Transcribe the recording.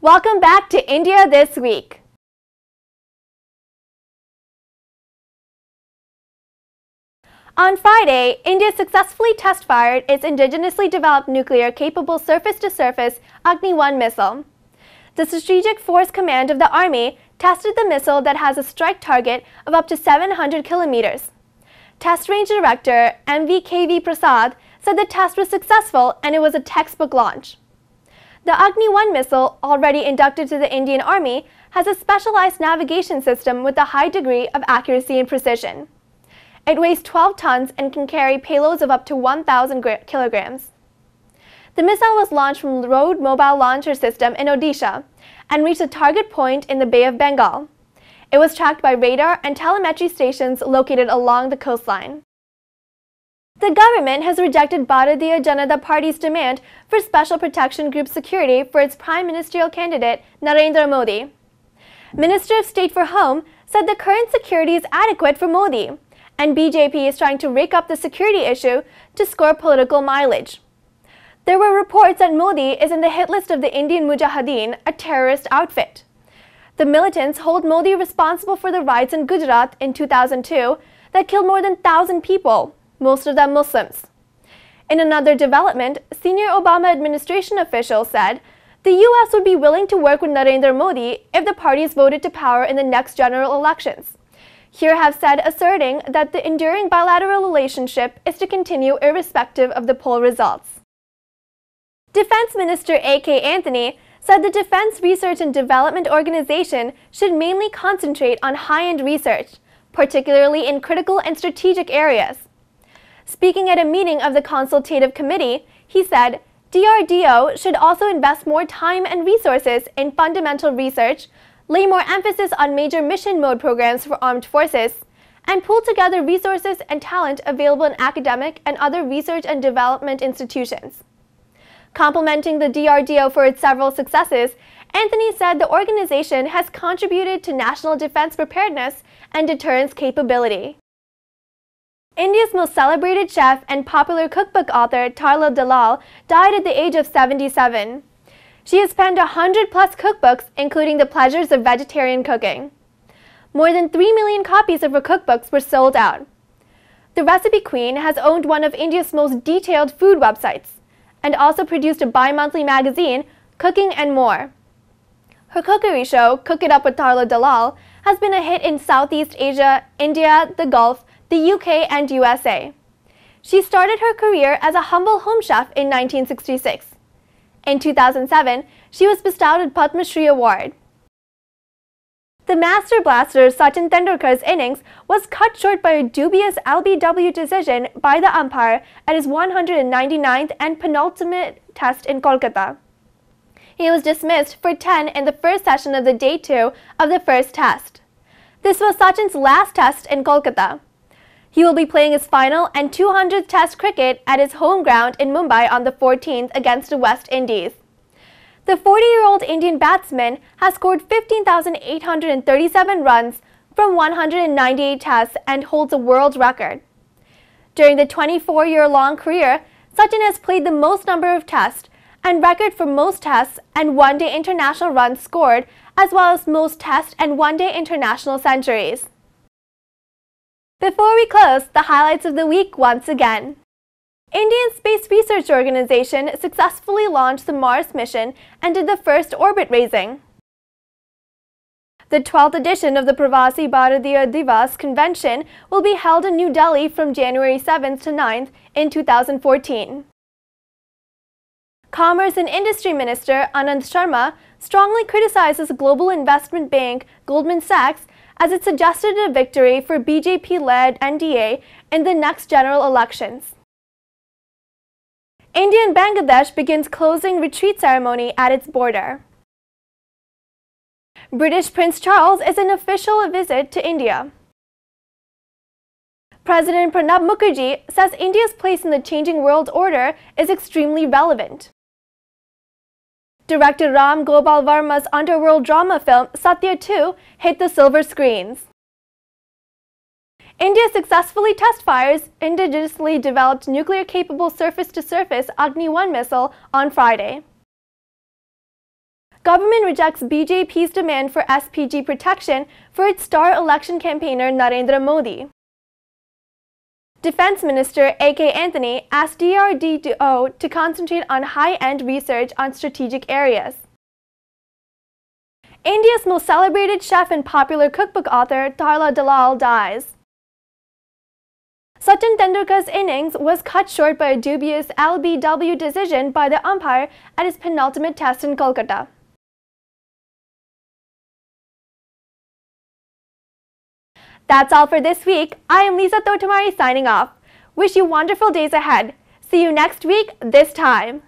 Welcome back to India This Week. On Friday, India successfully test-fired its indigenously developed nuclear-capable surface-to-surface Agni-1 missile. The Strategic Force Command of the Army tested the missile that has a strike target of up to 700 kilometers. Test Range Director MVKV Prasad said the test was successful and it was a textbook launch. The Agni-1 missile, already inducted to the Indian Army, has a specialized navigation system with a high degree of accuracy and precision. It weighs 12 tons and can carry payloads of up to 1,000 kilograms. The missile was launched from the Road Mobile Launcher System in Odisha and reached a target point in the Bay of Bengal. It was tracked by radar and telemetry stations located along the coastline. The government has rejected Bharatiya Janata Party's demand for Special Protection Group security for its prime ministerial candidate, Narendra Modi. Minister of State for Home said the current security is adequate for Modi and BJP is trying to rake up the security issue to score political mileage. There were reports that Modi is in the hit list of the Indian Mujahideen, a terrorist outfit. The militants hold Modi responsible for the riots in Gujarat in 2002 that killed more than 1,000 people, most of them Muslims. In another development, senior Obama administration officials said the U.S. would be willing to work with Narendra Modi if the party is voted to power in the next general elections. Here have said asserting that the enduring bilateral relationship is to continue irrespective of the poll results. Defense Minister A.K. Antony said the Defense Research and Development Organization should mainly concentrate on high-end research, particularly in critical and strategic areas. Speaking at a meeting of the Consultative Committee, he said, DRDO should also invest more time and resources in fundamental research lay more emphasis on major mission mode programs for armed forces, and pull together resources and talent available in academic and other research and development institutions. Complimenting the DRDO for its several successes, Antony said the organization has contributed to national defense preparedness and deterrence capability. India's most celebrated chef and popular cookbook author Tarla Dalal died at the age of 77. She has penned 100 plus cookbooks, including The Pleasures of Vegetarian Cooking. More than 3 million copies of her cookbooks were sold out. The Recipe Queen has owned one of India's most detailed food websites and also produced a bi-monthly magazine, Cooking and More. Her cookery show, Cook It Up with Tarla Dalal, has been a hit in Southeast Asia, India, the Gulf, the UK, and USA. She started her career as a humble home chef in 1966 in 2007, she was bestowed with Padma Shri Award. The Master Blaster Sachin Tendulkar's innings was cut short by a dubious LBW decision by the umpire at his 199th and penultimate test in Kolkata. He was dismissed for 10 in the first session of the day 2 of the first test. This was Sachin's last test in Kolkata. He will be playing his final and 200th Test cricket at his home ground in Mumbai on the 14th against the West Indies. The 40-year-old Indian batsman has scored 15,837 runs from 198 tests and holds a world record. During the 24-year-long career, Sachin has played the most number of tests and record for most tests and one-day international runs scored as well as most test and one-day international centuries. Before we close, the highlights of the week once again. Indian Space Research Organization successfully launched the Mars mission and did the first orbit raising. The 12th edition of the Pravasi Bharatiya Divas convention will be held in New Delhi from January 7th to 9th in 2014. Commerce and Industry Minister Anand Sharma strongly criticizes global investment bank Goldman Sachs as it suggested a victory for BJP-led NDA in the next general elections. India and Bangladesh begins closing retreat ceremony at its border. British Prince Charles is an official visit to India. President Pranab Mukherjee says India's place in the changing world order is extremely relevant. Director Ram Gopal Varma's underworld drama film Satya 2 hit the silver screens. India successfully test fires indigenously developed nuclear-capable surface-to-surface Agni-1 missile on Friday. Government rejects BJP's demand for SPG protection for its star election campaigner Narendra Modi. Defense Minister A.K. Antony asked DRDO to concentrate on high-end research on strategic areas. India's most celebrated chef and popular cookbook author Tarla Dalal dies. Sachin Tendulkar's innings was cut short by a dubious LBW decision by the umpire at his penultimate test in Kolkata. That's all for this week. I am Lisa Thotamari signing off. Wish you wonderful days ahead. See you next week, this time.